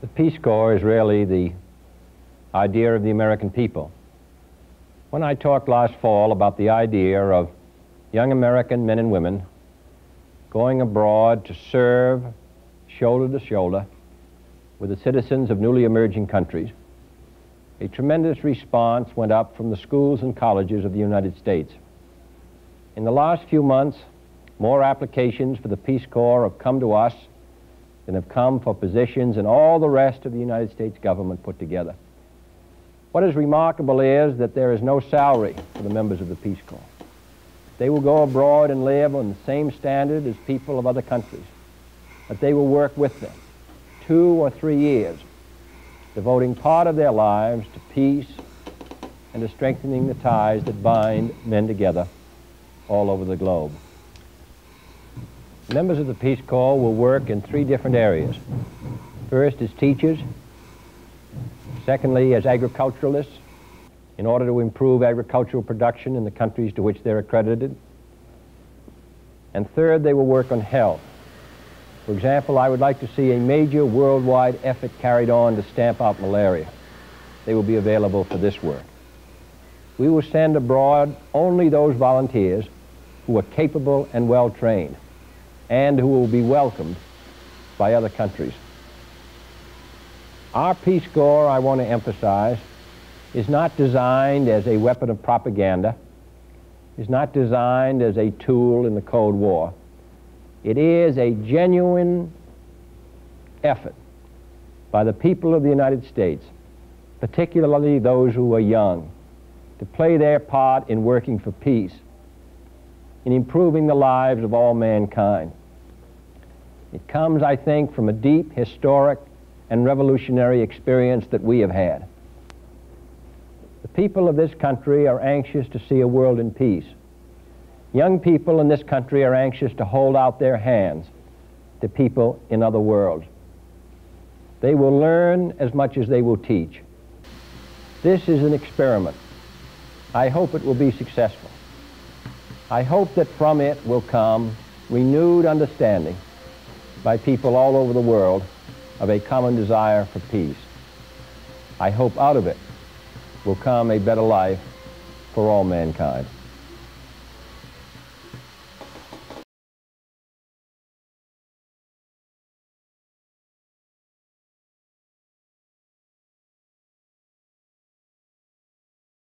The Peace Corps is really the idea of the American people. When I talked last fall about the idea of young American men and women going abroad to serve shoulder to shoulder with the citizens of newly emerging countries, a tremendous response went up from the schools and colleges of the United States. In the last few months, more applications for the Peace Corps have come to us than have come for positions in all the rest of the United States government put together. What is remarkable is that there is no salary for the members of the Peace Corps. They will go abroad and live on the same standard as people of other countries, but they will work with them two or three years, devoting part of their lives to peace and to strengthening the ties that bind men together all over the globe. Members of the Peace Corps will work in three different areas. First, as teachers. Secondly, as agriculturalists, in order to improve agricultural production in the countries to which they're accredited. And third, they will work on health. For example, I would like to see a major worldwide effort carried on to stamp out malaria. They will be available for this work. We will send abroad only those volunteers who are capable and well trained and who will be welcomed by other countries. Our Peace Corps, I want to emphasize, is not designed as a weapon of propaganda, is not designed as a tool in the Cold War. It is a genuine effort by the people of the United States, particularly those who are young, to play their part in working for peace, in improving the lives of all mankind. It comes, I think, from a deep historic and revolutionary experience that we have had. The people of this country are anxious to see a world in peace. Young people in this country are anxious to hold out their hands to people in other worlds. They will learn as much as they will teach. This is an experiment. I hope it will be successful. I hope that from it will come renewed understanding by people all over the world of a common desire for peace. I hope out of it will come a better life for all mankind.